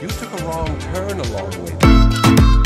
You took a wrong turn along with